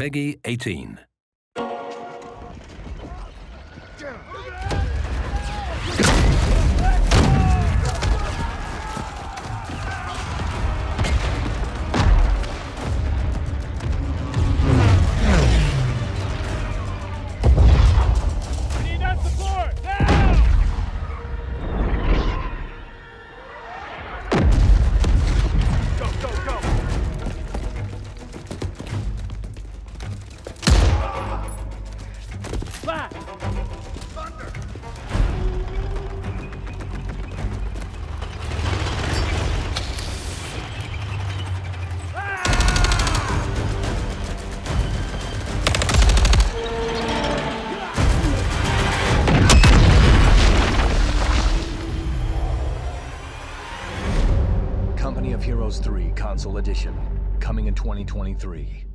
Peggy 18. Company of Heroes 3 Console Edition, coming in 2023.